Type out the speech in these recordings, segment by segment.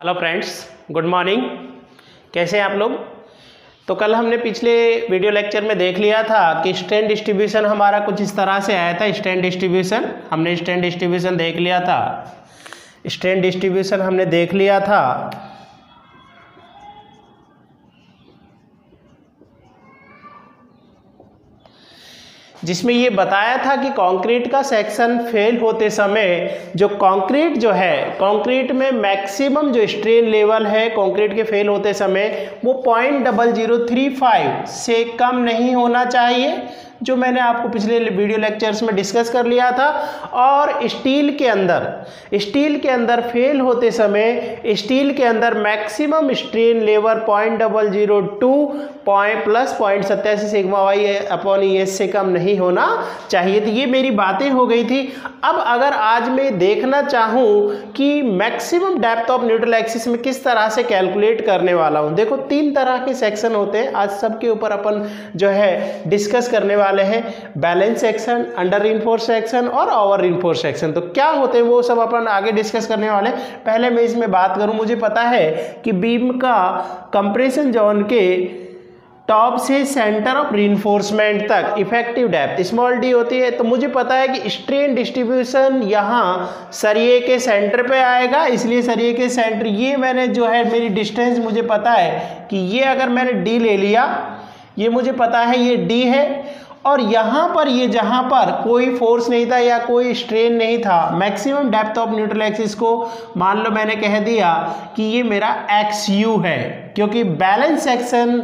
Hello friends good morning कैसे हैं आप लोग? तो कल हमने पिछले वीडियो लेक्चर में देख लिया था कि स्टैंड डिस्ट्रीब्यूशन हमारा कुछ इस तरह से आया था। स्टैंड डिस्ट्रीब्यूशन हमने स्टैंड डिस्ट्रीब्यूशन देख लिया था। स्टैंड डिस्ट्रीब्यूशन हमने देख लिया था। जिसमें ये बताया था कि कंक्रीट का सेक्शन फेल होते समय जो कंक्रीट जो है, कंक्रीट में मैक्सिमम जो स्ट्रेन लेवल है, कंक्रीट के फेल होते समय, वो point double zero three five से कम नहीं होना चाहिए। जो मैंने आपको पिछले वीडियो लेक्चर्स में डिस्कस कर लिया था, और स्टील के अंदर स्टील के अंदर फेल होते समय स्टील के अंदर maximum strain level point double zero two point plus point सत्तासी sigma Y upon E S से कम नहीं होना चाहिए तो ये मेरी बातें हो गई थी। अब अगर आज मैं देखना चाहूँ कि maximum depth of neutral axis में किस तरह से कैलकुलेट करने वाला हूँ। देखो, तीन तरह के सेक्शन होते हैं। आज सबके ऊपर अपन जो है डिस्कस करने वाले वाले हैं। Balance section under reinforce section और ओवर इनफोर्स सेक्शन तो क्या होते हैं वो सब अपन आगे डिस्कस करने वाले पहले मैं इसमें बात करूँ, मुझे पता है कि बीम का कंप्रेशन जोन के टॉप से सेंटर ऑफ़ रिइंफोर्समेंट तक इफ़ेक्टिव डेप्थ स्मॉल डी होती है। तो मुझे पता है कि स्ट्रेन डिस्ट्रीब्यूशन यहाँ सरिये के सेंटर पे आएगा, इसलिए सरिये के सेंटर ये मैंने जो है मेरी डिस्टेंस मुझे पता है कि ये अगर मैंने डी ले लिया, ये मुझे पता है ये डी है। और यहाँ पर, ये जहाँ पर कोई फोर्स नहीं था या कोई स्ट्रेन नहीं था maximum depth of neutral axis को मान लो मैंने कह दिया कि ये मेरा एक्स यू है, क्योंकि बैलेंस सेक्शन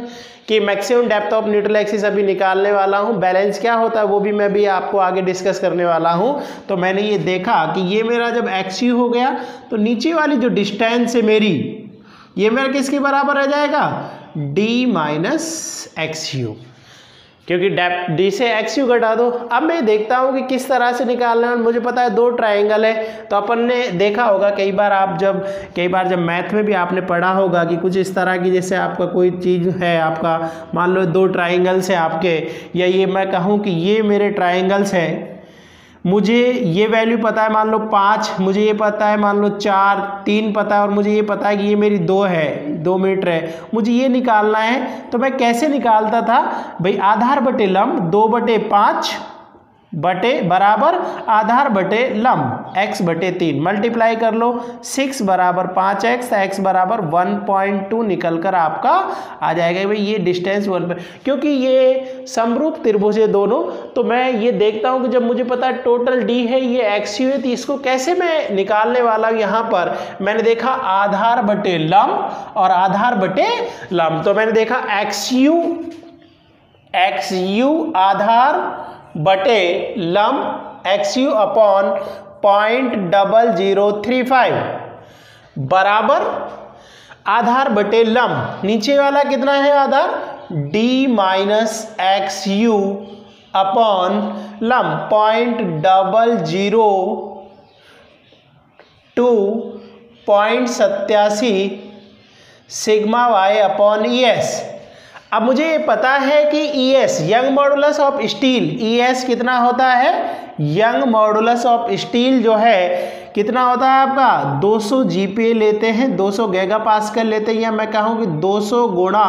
कि maximum depth of neutral axis अभी निकालने वाला हूँ। बैलेंस क्या होता है वो भी मैं भी आपको आगे डिस्कस करने वाला हूँ। तो मैंने ये देखा कि ये मेरा जब एक्स यू हो गया तो नीचे वाली जो डिस्टेंस है मेरी, ये मेरा किसके बराबर रह जाएगा? डी माइनस एक्स यू क्योंकि डेप डी से एक्स यू घटा दो। अब मैं देखता हूँ कि किस तरह से निकालना है मुझे पता है दो ट्राइंगल है। तो अपन ने देखा होगा, कई बार आप जब, कई बार जब मैथ में भी आपने पढ़ा होगा कि कुछ इस तरह की जैसे आपका कोई चीज़ है, आपका, मान लो दो ट्राइंगल्स है आपके, या ये मैं कहूँ कि ये मेरे ट्राइंगल्स हैं मुझे ये वैल्यू पता है, मान लो पाँच, मुझे ये पता है, मान लो चार, तीन पता है और मुझे ये पता है कि ये मेरी दो है, दो मीटर है। मुझे ये निकालना है तो मैं कैसे निकालता था? भाई, आधार बटे लम्ब दो बटे पाँच बटे बराबर आधार बटे लम x बटे तीन। मल्टीप्लाई कर लो। सिक्स बराबर पाँच एक्स एक्स बराबर वन पॉइंट टू निकल कर आपका आ जाएगा। भाई, ये डिस्टेंस वन क्योंकि ये समरूप त्रिभुज है दोनों तो मैं ये देखता हूँ कि जब मुझे पता है टोटल डी है, ये एक्स यू है तो इसको कैसे मैं निकालने वाला हूँ यहाँ पर? मैंने देखा आधार बटे लम और आधार बटे लम तो मैंने देखा एक्स यू एक्स यू आधार बटे lump X U upon point double zero three five बराबर आधार बटे लम। नीचे वाला कितना है आधार? D minus X U upon lump point double zero two point सत्यासी sigma Y upon E S. अब मुझे ये पता है कि E S young modulus of steel E S कितना होता है? यंग मॉडुलस ऑफ़ स्टील जो है, कितना होता है आपका? 200 जीपीए लेते हैं 200 गैगा पास्कल लेते हैं। या मैं कहूँ कि 200 गुणा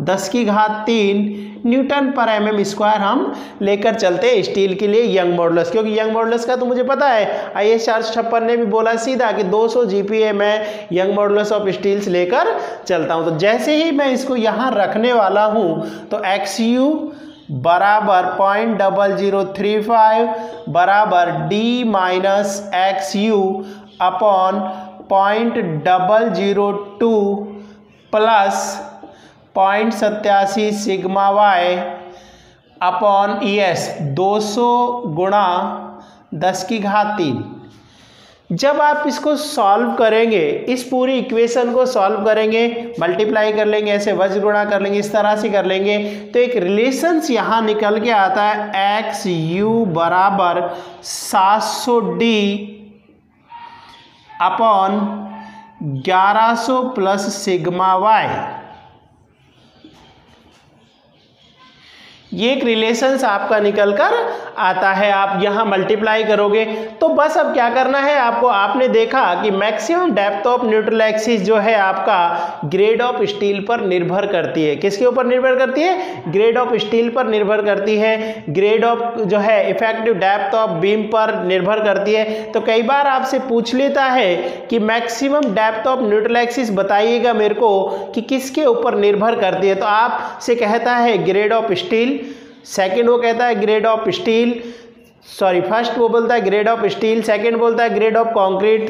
दस की घात तीन न्यूटन पर एम एम स्क्वायर हम लेकर चलते हैं स्टील के लिए यंग मॉडुलस। क्योंकि यंग मॉडुलस का तो मुझे पता है, आई एस चार छप्पन ने भी बोला सीधा कि 200 जीपीए मैं यंग मॉडुलस ऑफ़ स्टील्स लेकर चलता हूँ। तो जैसे ही मैं इसको यहाँ रखने वाला हूँ तो एक्स यू बराबर point double zero three five बराबर D minus X U upon point double zero two plus point सत्यासी sigma Y upon E S, दो सौ गुणा दस की घात तीन। जब आप इसको सॉल्व करेंगे, इस पूरी इक्वेशन को सॉल्व करेंगे मल्टीप्लाई कर लेंगे, ऐसे वज गुणा कर लेंगे, इस तरह से कर लेंगे तो एक रिलेशंस यहाँ निकल के आता है एक्स यू बराबर सात सौ डी अपॉन ग्यारह सौ प्लस सिग्मा वाई ये एक रिलेशंस आपका निकल कर आता है। आप यहाँ मल्टीप्लाई करोगे। तो बस अब क्या करना है? आपको, आपने देखा कि maximum depth of neutral axis जो है आपका ग्रेड ऑफ़ स्टील पर निर्भर करती है। किसके ऊपर निर्भर करती है? ग्रेड ऑफ़ स्टील पर निर्भर करती है। ग्रेड ऑफ़ जो है इफ़ेक्टिव डेप्थ ऑफ़ बीम पर निर्भर करती है। तो कई बार आपसे पूछ लेता है कि maximum depth of neutral axis बताइएगा मेरे को कि किसके ऊपर निर्भर करती है। तो आपसे कहता है ग्रेड ऑफ़ स्टील सेकेंड वो कहता है grade of steel sorry first वो बोलता है ग्रेड ऑफ़ स्टील सेकंड बोलता है ग्रेड ऑफ़ कंक्रीट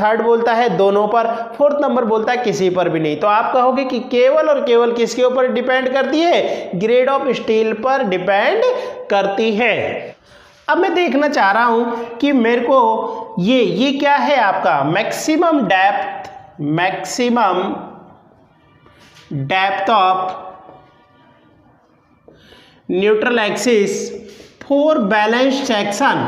थर्ड बोलता है दोनों पर. फोर्थ नंबर बोलता है किसी पर भी नहीं. तो आप कहोगे कि केवल और केवल किसके ऊपर डिपेंड करती है? ग्रेड ऑफ़ स्टील पर डिपेंड करती है. अब मैं देखना चाह रहा हूँ कि मेरे को ये ये क्या है आपका? Maximum depth maximum depth of neutral axis for balanced section.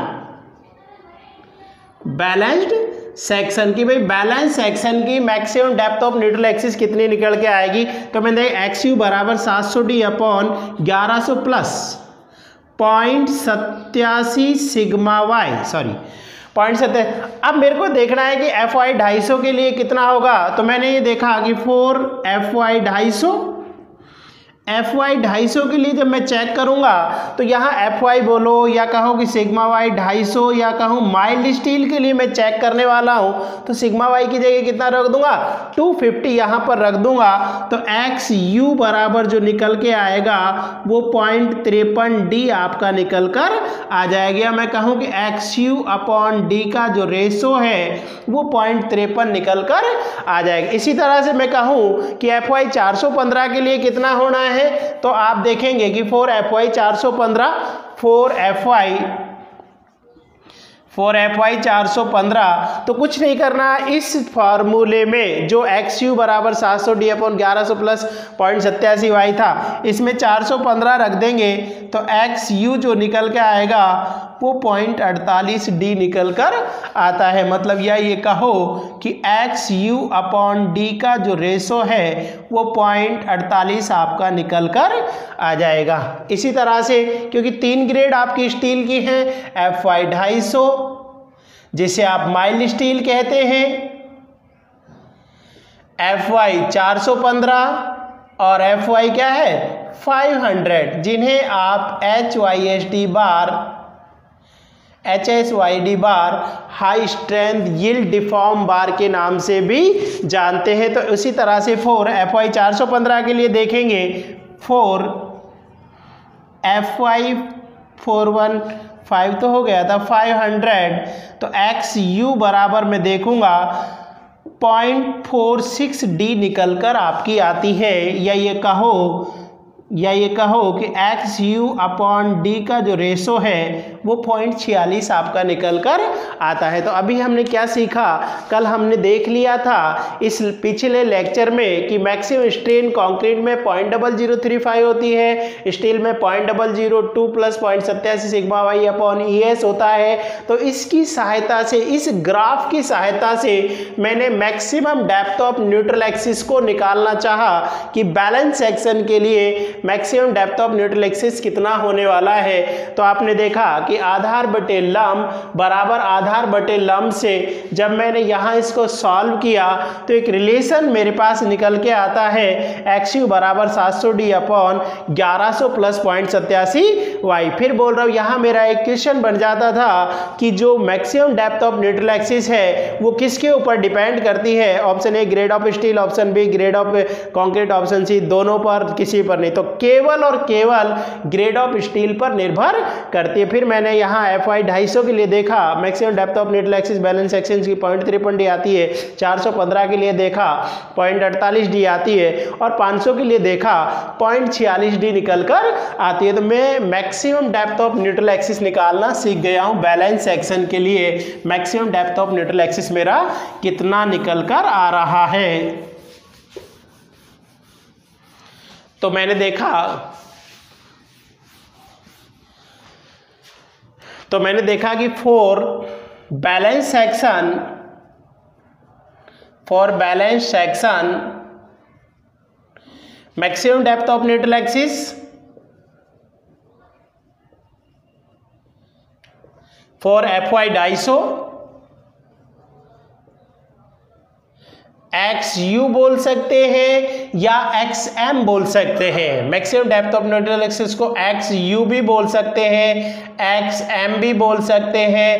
Balanced section की भाई बैलेंस सेक्शन की maximum depth of neutral axis कितनी निकल के आएगी? तो मैंने एक्स यू बराबर सात सौ डी अपॉन ग्यारह सौ प्लस पॉइंट सत्यासी सिग्मा वाई, सॉरी, पॉइंट सत्या, अब मेरे को देखना है कि एफ़ वाई ढाई सौ के लिए कितना होगा? तो मैंने ये देखा कि फोर एफ़ वाई ढाई सौ एफ़ वाई ढाई सौ के लिए जब मैं चेक करूँगा तो यहाँ एफ़ वाई बोलो, या कहो कि सिग्मा वाई ढाई सौ, या कहूँ माइल्ड स्टील के लिए मैं चेक करने वाला हूँ तो सिग्मा वाई की जगह कितना रख दूँगा? 250 फिफ्टी यहाँ पर रख दूँगा तो एक्स यू बराबर जो निकल के आएगा, वो पॉइंट तिरपन डी आपका निकल कर आ जाएगा। मैं कहूँ कि एक्स यू अपॉन डी का जो रेशो है, वो पॉइंट तिरपन निकल कर आ जाएगा। इसी तरह से मैं कहूँ कि एफ़ वाई चार सौ पंद्रह के लिए कितना होना है? है तो आप देखेंगे कि फोर एफ़ वाई चार सौ पंद्रह for F Y for F Y चार सौ पंद्रह। तो कुछ नहीं करना, इस फार्मूले में जो एक्स यू बराबर सात सौ डी अपॉन ग्यारह सौ प्लस पॉइंट सत्यासी वाई था, इसमें चार सौ पंद्रह रख देंगे तो एक्स यू जो निकल के आएगा, वो पॉइंट अड़तालीस डी निकल कर आता है। मतलब या ये कहो कि एक्स यू अपॉन डी का जो रेशो है, वो पॉइंट अड़तालीस आपका निकल कर आ जाएगा। इसी तरह से, क्योंकि तीन ग्रेड आपकी स्टील की हैं एफ़ वाई ढाई सौ जिसे आप माइल स्टील कहते हैं। एफ़ वाई चार सौ पंद्रह और एफ़ वाई क्या है? फाइव हंड्रेड जिन्हें आप H Y S D bar H S Y D bar high strength yield deform bar के नाम से भी जानते हैं। तो उसी तरह से फोर एफ़ वाई चार सौ पंद्रह के लिए देखेंगे। For F Y four one five तो हो गया था फाइव हंड्रेड तो एक्स यू बराबर में देखूँगा पॉइंट फोर सिक्स डी निकल कर आपकी आती है। या ये कहो, या ये कहो कि एक्स यू अपॉन डी का जो रेशो है वो पॉइंट छियालीस आपका निकल कर आता है। तो अभी हमने क्या सीखा? कल हमने देख लिया था इस पिछले लेक्चर में कि मैक्सिमम स्ट्रेन कंक्रीट में point double zero three five होती है। स्टील में point double zero two plus point सत्तासी sigma Y upon E S होता है। तो इसकी सहायता से, इस ग्राफ की सहायता से मैंने maximum depth of neutral axis को निकालना चाहा कि बैलेंस सेक्शन के लिए maximum depth of neutral axis कितना होने वाला है। तो आपने देखा कि आधार बटे लम बराबर आधार बटे लम से जब मैंने यहाँ इसको सॉल्व किया तो एक रिलेशन मेरे पास निकल के आता है एक्स यू बराबर सात सौ डी अपॉन ग्यारह सौ प्लस पॉइंट सत्यासी वाई फिर बोल रहा हूँ, यहाँ मेरा एक क्वेश्चन बन जाता था कि जो maximum depth of neutral axis है, वो किसके ऊपर डिपेंड करती है? Option A grade of steel option B grade of concrete option C दोनों पर, किसी पर नहीं। तो केवल और केवल ग्रेड ऑफ़ स्टील पर निर्भर करती है। फिर मैंने यहाँ एफ़ आई ढाई के लिए देखा। Maximum depth of neutral axis balance section की पॉइंट तिरपन डी आती है। 415 के लिए देखा। पॉइंट अड़तालीस डी आती है और 500 के लिए देखा। पॉइंट छियालीस डी निकल कर आती है। तो मैं maximum depth of neutral axis निकालना सीख गया हूँ बैलेंस सेक्शन के लिए। Maximum depth of neutral axis मेरा कितना निकल कर आ रहा है? तो मैंने देखा। तो मैंने देखा कि for balance section for balance section maximum depth of neutral axis for F Y Daiso X U बोल सकते हैं या एक्स एम बोल सकते हैं। Maximum depth of neutral axis को एक्स यू भी बोल सकते हैं एक्स एम भी बोल सकते हैं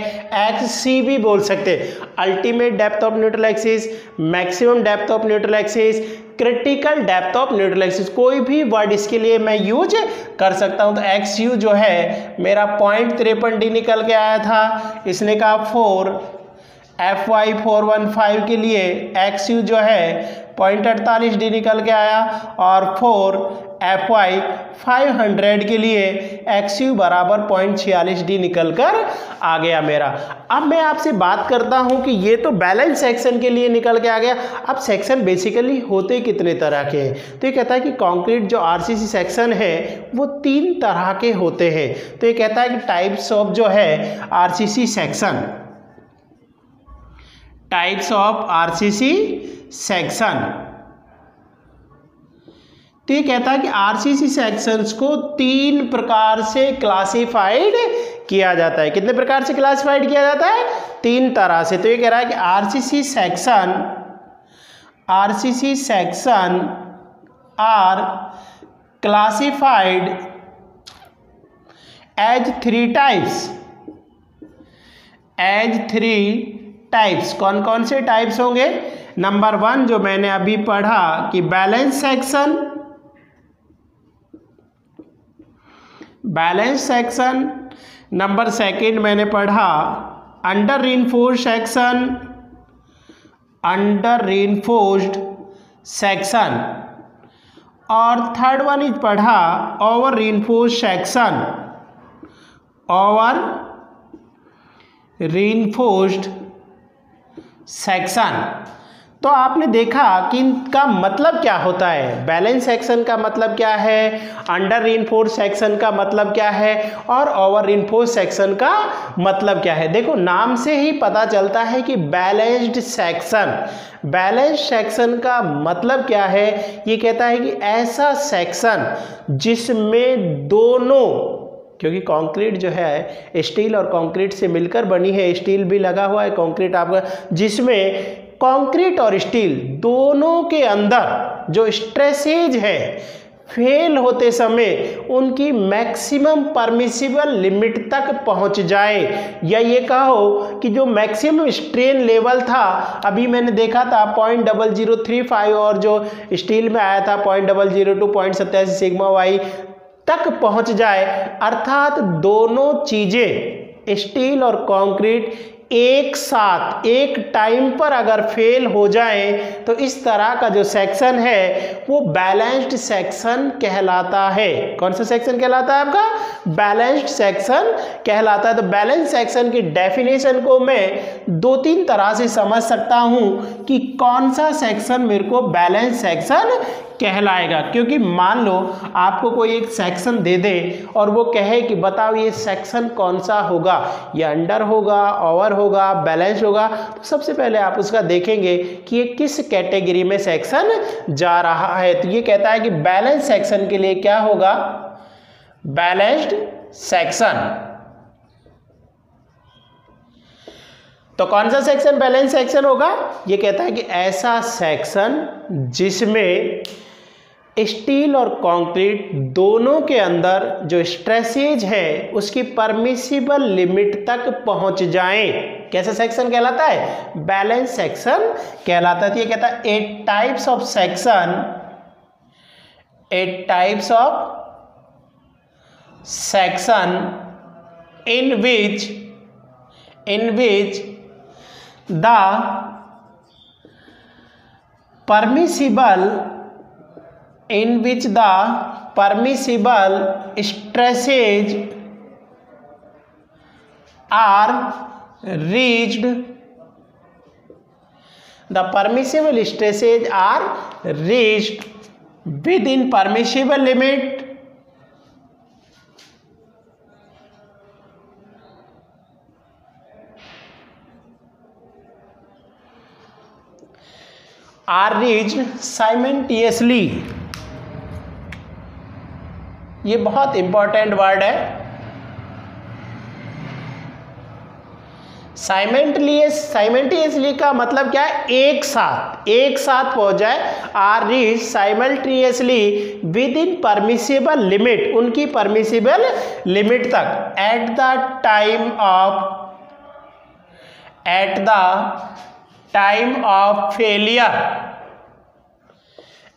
एक्स सी भी बोल सकते हैं। Ultimate depth of neutral axis maximum depth of neutral axis critical depth of neutral axis कोई भी वर्ड इसके लिए मैं यूज़ कर सकता हूँ। तो एक्स यू जो है, मेरा पॉइंट तिरपन डी निकल के आया था। इसने कहा for F Y four one five के लिए एक्स यू जो है पॉइंट अड़तालीस डी निकल के आया और for F Y five hundred के लिए एक्स यू बराबर पॉइंट छियालीस डी निकल कर आ गया मेरा। अब मैं आपसे बात करता हूँ कि ये तो बैलेंस सेक्शन के लिए निकल के आ गया। अब सेक्शन बेसिकली होते कितने तरह के हैं? तो ये कहता है कि कंक्रीट जो आरसीसी सेक्शन है, वो तीन तरह के होते हैं। तो ये कहता है कि टाइप्स ऑफ़ जो है RCC section types of RCC section तो ये कहता है कि आरसीसी सेक्शंस को तीन प्रकार से क्लासिफाइड किया जाता है। कितने प्रकार से क्लासिफाइड किया जाता है? तीन तरह से। तो ये कह रहा है कि RCC section RCC section are classified as three types as three types कौन कौन से टाइप्स होंगे? नंबर वन जो मैंने अभी पढ़ा कि balance section balance section number second मैंने पढ़ा under reinforce section under reinforced section और थर्ड वन इज़ पढ़ा over reinforce section over reinforced section तो आपने देखा कि इनका मतलब क्या होता है? बैलेंस सेक्शन का मतलब क्या है? अंडर रीनफोर्स सेक्शन का मतलब क्या है? और ओवर रीनफोर्स सेक्शन का मतलब क्या है? देखो, नाम से ही पता चलता है कि बैलेंस्ड सेक्शन बैलेंस सेक्शन का मतलब क्या है? ये कहता है कि ऐसा सेक्शन जिसमें दोनों क्योंकि कंक्रीट जो है, स्टील और कंक्रीट से मिलकर बनी है, स्टील भी लगा हुआ है, कंक्रीट आपका जिसमें कंक्रीट और स्टील दोनों के अंदर जो स्ट्रेसेज है, फेल होते समय उनकी मैक्सिमम परमिसिबल लिमिट तक पहुँच जाए। या ये कहो कि जो मैक्सिमम स्ट्रेन लेवल था, अभी मैंने देखा था point double zero three five और जो स्टील में आया था, point double zero two point सत्तासी सिग्मा वाई तक पहुँच जाए। अर्थात दोनों चीज़ें, स्टील और कंक्रीट, एक साथ, एक टाइम पर अगर फेल हो जाए तो इस तरह का जो सेक्शन है, वो बैलेंस्ड सेक्शन कहलाता है। कौन सा सेक्शन कहलाता है आपका? बैलेंस्ड सेक्शन कहलाता है। तो बैलेंस सेक्शन की डेफिनेशन को मैं दो तीन तरह से समझ सकता हूँ कि कौन सा सेक्शन मेरे को बैलेंस सेक्शन कहलाएगा। क्योंकि मान लो आपको कोई एक सेक्शन दे दे और वो कहे कि बताओ ये सेक्शन कौन सा होगा। ये अंडर होगा ओवर होगा बैलेंस होगा। तो सबसे पहले आप उसका देखेंगे कि ये किस कैटेगरी में सेक्शन जा रहा है। तो ये कहता है कि बैलेंस सेक्शन के लिए क्या होगा? बैलेंस्ड सेक्शन तो कौन सा सेक्शन बैलेंस सेक्शन होगा? ये कहता है कि ऐसा सेक्शन जिसमें स्टील और कंक्रीट दोनों के अंदर जो स्ट्रेसेज है, उसकी परमिसिबल लिमिट तक पहुँच जाए। कैसा सेक्शन कहलाता है? बैलेंस सेक्शन कहलाता है। तो ये कहता है at types of section at types of section in which in which the permissible in which the permissible stresses are reached the permissible stresses are reached within permissible limit are reached simultaneously ये बहुत important word है। साइमेंटलियस साइमेंटियसली का मतलब क्या है? एक साथ एक साथ पहुँच जाए। Are reach simultaneously with in permissible limit उनकी परमिसिबल लिमिट तक। At the time of at the time of failure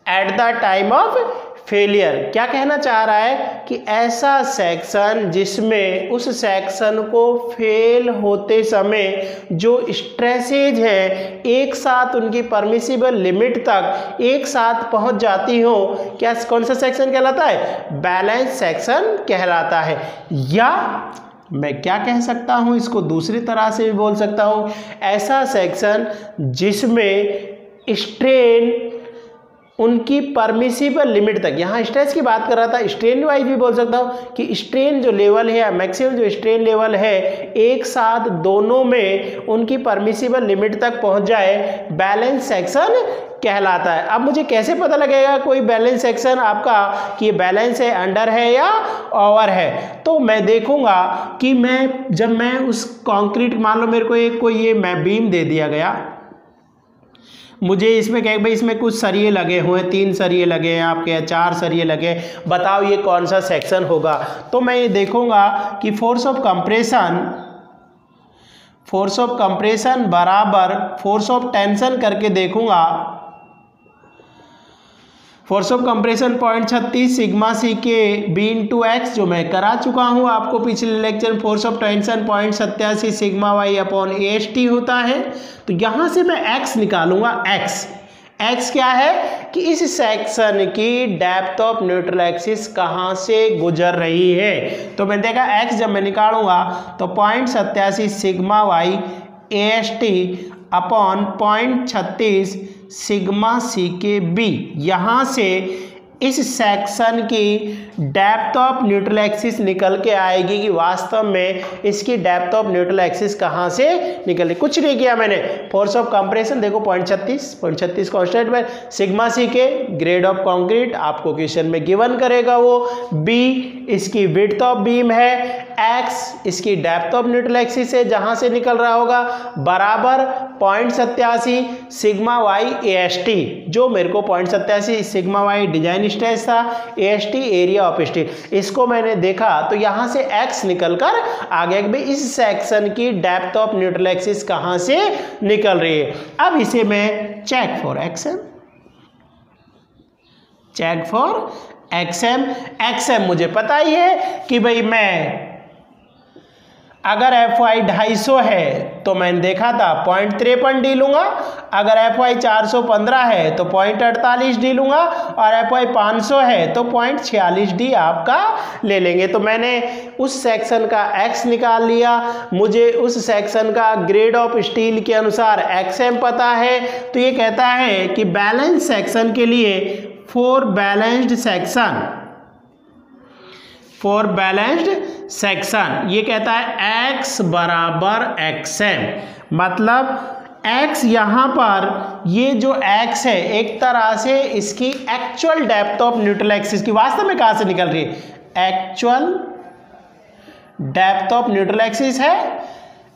at the time of failure. क्या कहना चाह रहा है कि ऐसा सेक्शन जिसमें उस सेक्शन को फेल होते समय जो स्ट्रेसेज है, एक साथ उनकी परमिसिबल लिमिट तक एक साथ पहुँच जाती हो, क्या कौन सा सेक्शन कहलाता है? बैलेंस सेक्शन कहलाता है। या मैं क्या कह सकता हूँ, इसको दूसरी तरह से भी बोल सकता हूँ। ऐसा सेक्शन जिसमें स्ट्रेन उनकी परमिसिबल लिमिट तक। यहाँ स्ट्रेस की बात कर रहा था स्ट्रेन वाइज भी बोल सकता हूँ कि स्ट्रेन जो लेवल है या मैक्सिमम जो स्ट्रेन लेवल है, एक साथ दोनों में उनकी परमिसिबल लिमिट तक पहुँच जाए। बैलेंस सेक्शन कहलाता है। अब मुझे कैसे पता लगेगा कोई बैलेंस सेक्शन आपका कि ये बैलेंस है अंडर है या ओवर है? तो मैं देखूँगा कि मैं, जब मैं उस कंक्रीट मान लो मेरे को एक कोई ये मैं बीम दे दिया गया मुझे इसमें कहे भाई, इसमें कुछ सरिये लगे हुए हैं, तीन सरिये लगे हैं आपके चार सरिये लगे हैं। बताओ ये कौन सा सेक्शन होगा? तो मैं ये देखूँगा कि force of compression force of compression बराबर फोर्स ऑफ़ टेंशन करके देखूँगा। फोर्स ऑफ़ कंप्रेशन पॉइंट छत्तीस sigma C K B in to x जो मैं करा चुका हूँ आपको पिछले lecture force of tension point सत्यासी sigma Y upon H T होता है। तो यहाँ से मैं एक्स निकालूँगा एक्स एक्स क्या है कि इस सेक्शन की डेप्थ ऑफ़ न्यूट्रल एक्सिस कहाँ से गुजर रही है? तो मैंने देखा एक्स जब मैं निकालूँगा तो point सत्यासी sigma Y A S T upon point छत्तीस सिग्मा सी के बी। यहाँ से इस सेक्शन की डेप्थ ऑफ़ न्यूट्रल एक्सिस निकल के आएगी कि वास्तव में इसकी डेप्थ ऑफ़ न्यूट्रल एक्सिस कहाँ से निकल कुछ नहीं किया मैंने। फोर्स ऑफ़ कंप्रेशन देखो पॉइंट छत्तीस। पॉइंट छत्तीस कॉन्स्टेंट में सिग्मा सी के ग्रेड ऑफ़ कॉन्क्रीट आपको क्वेश्चन में गिवन करेगा वो। बी इसकी विड्थ ऑफ़ बीम है। एक्स इसकी डेप्थ ऑफ़ न्यूट्रल एक्सिस है, जहाँ से निकल रहा होगा। बराबर point सत्यासी sigma Y A S T जो मेरे को पॉइंट सत्यासी सिग्मा वाई डिज़ाइन स्ट्रेस था S T area of steel इसको मैंने देखा तो यहाँ से एक्स निकलकर आ गया इस सेक्शन की डेप्थ ऑफ़ न्यूट्रल एक्सिस कहाँ से निकल रही है? अब इसे मैं check for X M check for X M X M मुझे पता ही है कि भाई मैं अगर एफ़ वाई ढाई सौ है तो मैंने देखा था पॉइंट तिरपन डी लूँगा। अगर एफ़ वाई चार सौ पंद्रह है तो पॉइंट अड़तालीस डी लूँगा। और एफ़ वाई पाँच सौ है तो पॉइंट छियालीस डी आपका ले लेंगे। तो मैंने उस सेक्शन का एक्स निकाल लिया। मुझे उस सेक्शन का ग्रेड ऑफ़ स्टील के अनुसार एक्स एम पता है। तो ये कहता है कि बैलेंस सेक्शन के लिए for balanced section for balanced section ये कहता है x बराबर एक्स एम मतलब x यहाँ पर, ये जो x है, एक तरह से इसकी actual depth of neutral axis की वास्तव में कहाँ से निकल रही है? Actual depth of neutral axis है।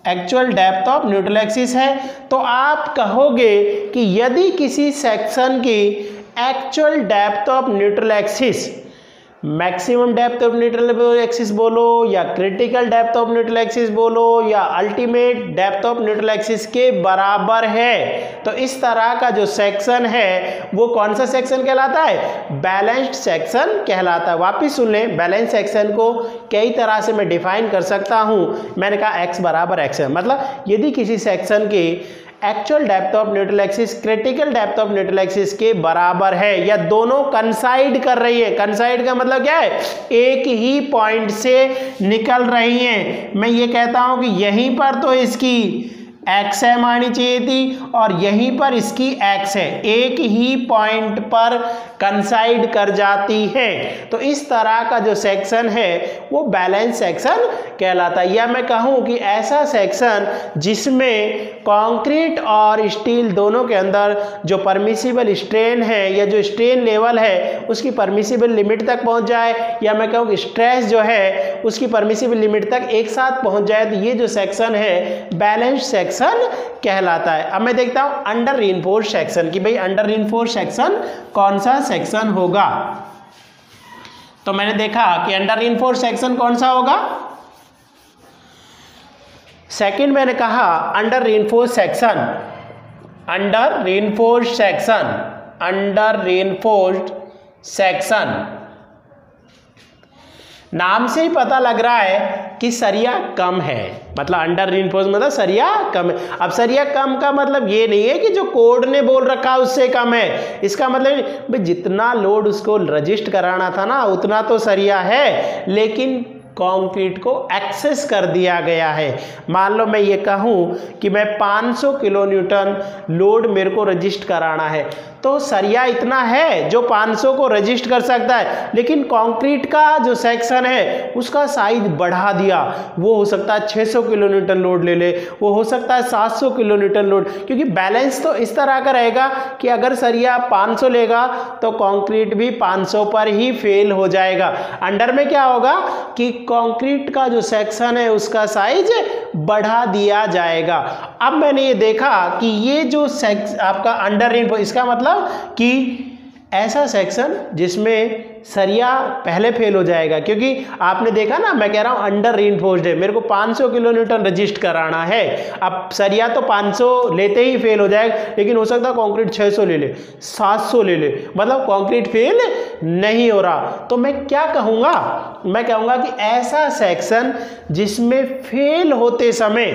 Actual depth of neutral axis है। तो आप कहोगे कि यदि किसी सेक्शन की actual depth of neutral axis maximum depth of neutral axis बोलो, या critical depth of neutral axis बोलो, या ultimate depth of neutral axis के बराबर है। तो इस तरह का जो सेक्शन है, वो कौन सा सेक्शन कहलाता है? बैलेंस्ड सेक्शन कहलाता है। वापिस सुन लें बैलेंस सेक्शन को कई तरह से मैं डिफाइन कर सकता हूँ। मैंने कहा एक्स बराबर एक्स है। मतलब यदि किसी सेक्शन की actual depth of neutral axis critical depth of neutral axis के बराबर है, या दोनों कंसाइड कर रही है। कंसाइड का मतलब क्या है? एक ही पॉइंट से निकल रही है। मैं ये कहता हूँ कि यहीं पर तो इसकी एक्स एम आनी चाहिए थी और यहीं पर इसकी एक्स है। एक ही पॉइंट पर कंसाइड कर जाती है। तो इस तरह का जो सेक्शन है, वो बैलेंस सेक्शन कहलाता है। या मैं कहूँ कि ऐसा सेक्शन जिसमें कंक्रीट और स्टील दोनों के अंदर जो परमिसिबल स्ट्रेन है या जो स्ट्रेन लेवल है, उसकी परमिसिबल लिमिट तक पहुँच जाए। या मैं कहूँ स्ट्रेस जो है, उसकी परमिसिबल लिमिट तक एक साथ पहुँच जाए। तो ये जो सेक्शन है बैलेंस सेक्शन कहलाता है। अब मैं देखता हूँ अंडर रीनफोर्स सेक्शन कि भाई अंडर रीनफोर्स सेक्शन कौन सा सेक्शन होगा? तो मैंने देखा कि अंडर रीनफोर्स सेक्शन कौन सा होगा? सेकंड मैंने कहा under reinforce section under reinforce section under reinforced section नाम से ही पता लग रहा है कि सरिया कम है। मतलब अंडर रिनफोर्स मतलब सरिया कम है। अब सरिया कम का मतलब ये नहीं है कि जो कोड ने बोल रखा है उससे कम है। इसका मतलब जितना लोड उसको रजिस्ट कराना था ना, उतना तो सरिया है। लेकिन कंक्रीट को एक्सेस कर दिया गया है। मान लो मैं ये कहूँ कि मैं 500 किलो न्यूटन लोड मेरे को रजिस्ट कराना है। तो सरिया इतना है जो 500 को रजिस्ट कर सकता है। लेकिन कंक्रीट का जो सेक्शन है, उसका साइज़ बढ़ा दिया। वो हो सकता है 600 किलो न्यूटन लोड ले ले, वो हो सकता है 700 किलो न्यूटन लोड क्योंकि बैलेंस तो इस तरह का रहेगा कि अगर सरिया 500 लेगा तो कंक्रीट भी 500 पर ही फेल हो जाएगा। अंडर में क्या होगा कि कंक्रीट का जो सेक्शन है, उसका साइज़ बढ़ा दिया जाएगा। अब मैंने ये देखा कि ये जो सेक्स आपका अंडर इसका मतलब कि ऐसा सेक्शन जिसमें सरिया पहले फेल हो जाएगा। क्योंकि आपने देखा ना, मैं कह रहा हूँ अंडर रीइंफोर्स्ड है। मेरे को 500 किलो न्यूटन रजिस्ट कराना है। अब सरिया तो 500 लेते ही फेल हो जाएगा, लेकिन हो सकता है कॉन्क्रीट 600 ले ले 700 ले ले। मतलब कॉन्क्रीट फेल नहीं हो रहा। तो मैं क्या कहूँगा? मैं कहूँगा कि ऐसा सेक्शन जिसमें फेल होते समय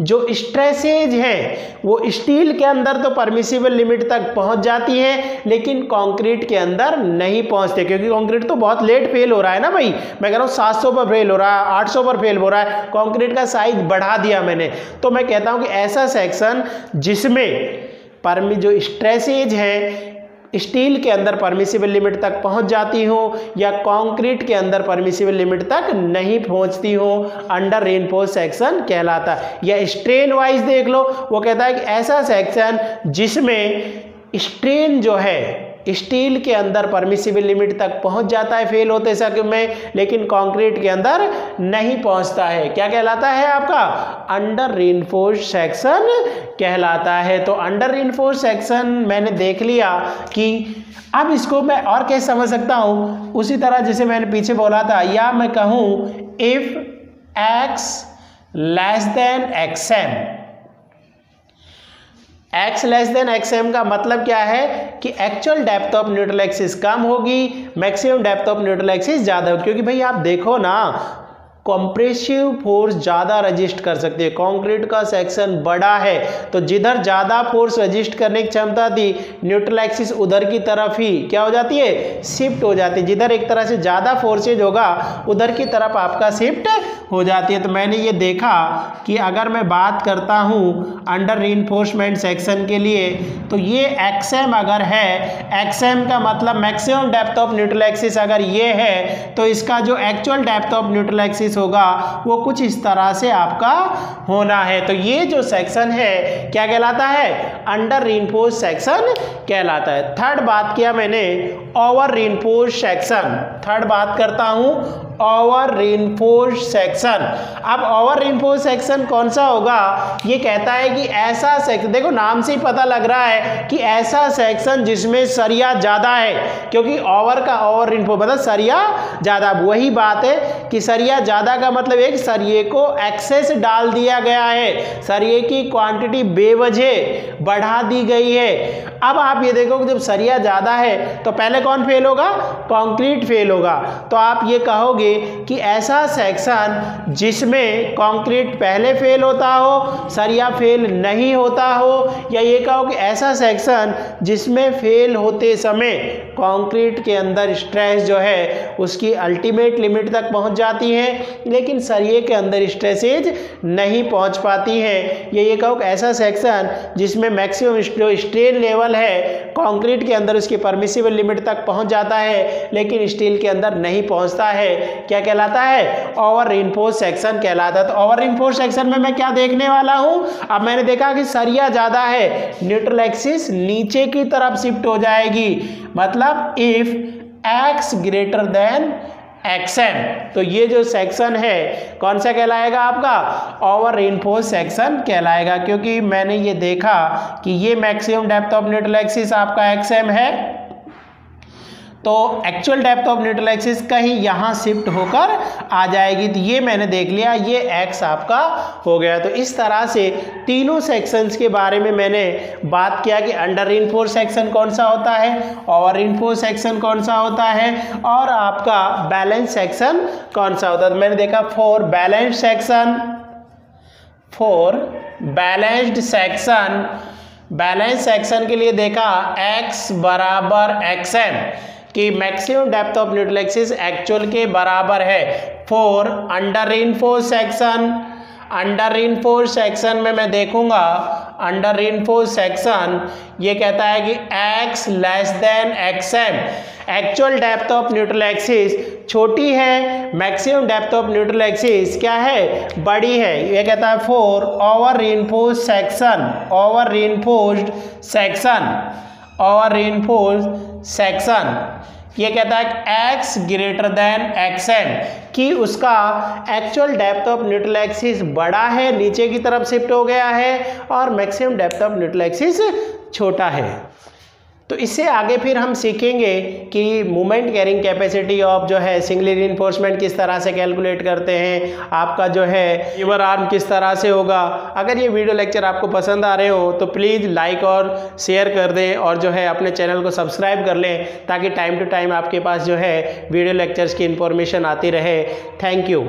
जो स्ट्रेसेज हैं, वो स्टील के अंदर तो परमिसिबल लिमिट तक पहुँच जाती है, लेकिन कंक्रीट के अंदर नहीं पहुँचते, क्योंकि कंक्रीट तो बहुत लेट फेल हो रहा है ना भाई। मैं कह रहा हूँ 700 पर फेल हो रहा है 800 पर फेल हो रहा है कंक्रीट का साइज़ बढ़ा दिया मैंने। तो मैं कहता हूँ कि ऐसा सेक्शन जिसमें परमि जो स्ट्रेसेज है स्टील के अंदर परमिसिबल लिमिट तक पहुँच जाती हो या कंक्रीट के अंदर परमिसिबल लिमिट तक नहीं पहुँचती हो अंडर रेनफो सेक्शन कहलाता है। या स्ट्रेन वाइज देख लो, वो कहता है कि ऐसा सेक्शन जिसमें स्ट्रेन जो है स्टील के अंदर परमिसिबल लिमिट तक पहुँच जाता है फेल होते समय में, लेकिन कंक्रीट के अंदर नहीं पहुँचता है। क्या कहलाता है आपका? अंडर रेनफोर्स सेक्शन कहलाता है। तो अंडर रेनफोर्स सेक्शन मैंने देख लिया कि अब इसको मैं और कैसे समझ सकता हूँ? उसी तरह जैसे मैंने पीछे बोला था, या मैं कहूँ if X less than X M X less than X M का मतलब क्या है कि actual depth of neutral axis कम होगी maximum depth of neutral axis ज़्यादा होगी। क्योंकि भाई आप देखो ना कॉम्प्रेसिव फोर्स ज़्यादा रजिस्ट कर सकती है। कंक्रीट का सेक्शन बड़ा है तो जिधर ज़्यादा फोर्स रजिस्ट करने की क्षमता थी न्यूट्रल एक्सिस उधर की तरफ़ ही क्या हो जाती है? शिफ्ट हो जाती है। जिधर एक तरह से ज़्यादा फोर्सेज होगा, उधर की तरफ़ आपका शिफ्ट हो जाती है। तो मैंने ये देखा कि अगर मैं बात करता हूँ अंडर री सेक्शन के लिए तो ये एक्सएम अगर है एक्सएम का मतलब maximum depth of neutral axis अगर ये है तो इसका जो actual depth of neutral axis होगा, वो कुछ इस तरह से आपका होना है। तो ये जो सेक्शन है, क्या कहलाता है? अंडर रीनफोर्स सेक्शन कहलाता है। थर्ड बात किया मैंने ओवर रीनफोर्स सेक्शन थर्ड बात करता हूँ ओवर रीनफोर्स सेक्शन अब ओवर रीनफोर्स सेक्शन कौन सा होगा? ये कहता है कि ऐसा सेक्शन देखो नाम से ही पता लग रहा है कि ऐसा सेक्शन जिसमें सरिया ज़्यादा है, क्योंकि ओवर का ओवर रीनफोर्स मतलब सरिया ज़्यादा। वही बात है कि सरिया ज़्यादा का मतलब एक सरिये को एक्सेस डाल दिया गया है। सरिये की क्वांटिटी बेवजह बढ़ा दी गई है। अब आप ये देखो जब सरिया ज़्यादा है तो पहले कौन फेल होगा? कंक्रीट फेल होगा। तो आप ये कहोगे कि ऐसा सेक्शन जिसमें कंक्रीट पहले फेल होता हो, सरिया फेल नहीं होता हो, या ये कहो कि ऐसा सेक्शन जिसमें फेल होते समय कंक्रीट के अंदर स्ट्रेस जो है, उसकी अल्टीमेट लिमिट तक पहुँच जाती है, लेकिन सरिये के अंदर स्ट्रेसेज नहीं पहुँच पाती है। ये कहो ऐसा सेक्शन जिसमें मैक्सिमम जो स्ट्रेन लेवल है कंक्रीट के अंदर उसकी परमिसिबल लिमिट तक पहुँच जाता है, लेकिन स्टील के अंदर नहीं पहुँचता है। क्या कहलाता है? ओवर रिनफोर्स सेक्शन कहलाता है। तो ओवर रिनफोर्स सेक्शन में मैं क्या देखने वाला हूँ? अब मैंने देखा कि सरिया ज़्यादा है न्यूट्रल एक्सिस नीचे की तरफ़ शिफ्ट हो जाएगी। मतलब if X greater than X M तो ये जो सेक्शन है, कौन सा कहलाएगा आपका? ओवर रेनफोर्स सेक्शन कहलाएगा, क्योंकि मैंने ये देखा कि ये maximum depth of neutral axis आपका एक्सएम है। तो actual depth of neutral axis कहीं यहाँ शिफ्ट होकर आ जाएगी। तो ये मैंने देख लिया, ये एक्स आपका हो गया। तो इस तरह से तीनों सेक्शंस के बारे में मैंने बात किया कि अंडर इनफोर्स सेक्शन कौन सा होता है ओवर इनफोर्स सेक्शन कौन सा होता है, और आपका बैलेंस सेक्शन कौन सा होता है। तो मैंने देखा for balance section for balanced section balance section के लिए देखा x बराबर एक्स एम कि maximum depth of neutral axis actual के बराबर है। For under reinforce section under reinforce section में मैं देखूँगा। अंडर इनफोर्स सेक्शन ये कहता है कि x less than X M actual depth of neutral axis छोटी है maximum depth of neutral axis क्या है? बड़ी है। ये कहता है for over reinforce section over reinforced section और रीनफोर्स सेक्शन ये कहता है x greater than X M कि उसका actual depth of neutral axis बड़ा है, नीचे की तरफ़ शिफ्ट हो गया है, और maximum depth of neutral axis छोटा है। तो इससे आगे फिर हम सीखेंगे कि मोमेंट कैरिंग कैपेसिटी ऑफ़ जो है सिंगली इन्फोर्समेंट किस तरह से कैलकुलेट करते हैं, आपका जो है लीवर आर्म किस तरह से होगा। अगर ये वीडियो लेक्चर आपको पसंद आ रहे हो तो प्लीज़ लाइक और शेयर कर दें और जो है अपने चैनल को सब्सक्राइब कर लें, ताकि टाइम टू टाइम आपके पास जो है वीडियो लेक्चर्स की इन्फॉर्मेशन आती रहे। Thank you